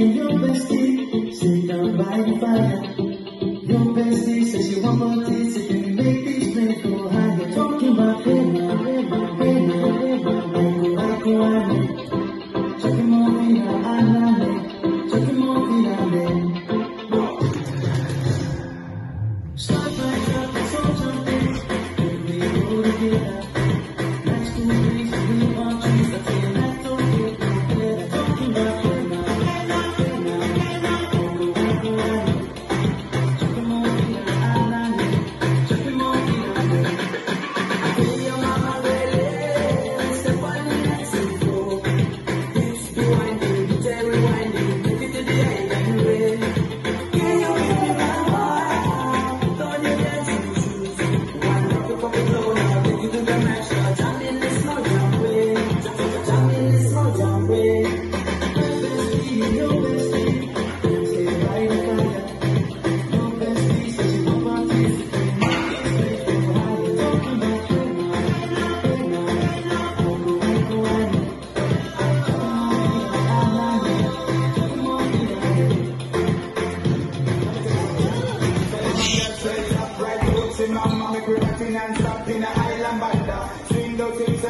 in your bestie, sit down by the fire. Your bestie says she wants more things, if you make these man go higher. Talking about Emma, Emma, Emma, Emma, Emma, like who I am. Talking more than I am, talking more than my am. Stop like that, so something, we go together.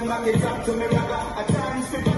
knock it up to me, brother. I challenge people.